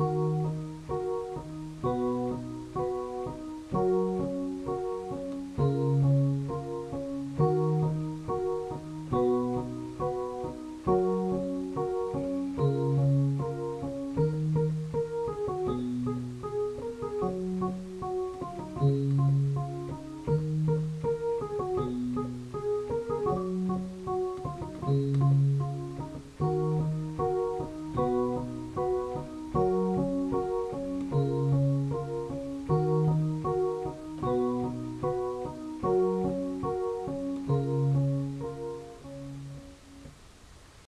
Música